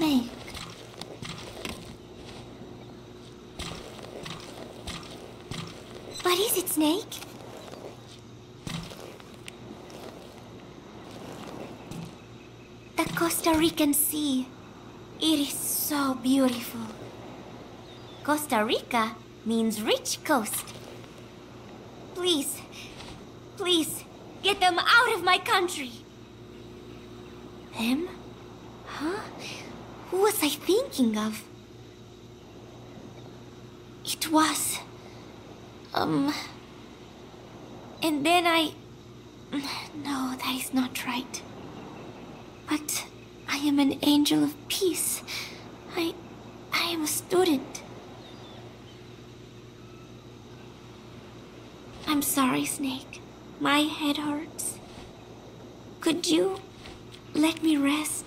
make. What is it, Snake? The Costa Rican Sea. It is so beautiful. Costa Rica means rich coast. Please, please, get them out of my country. Them? Huh? Who was I thinking of? It was. Um. And then I. No, that is not right. But I am an angel of peace. I. I am a student. I'm sorry, Snake. My head hurts. Could you let me rest?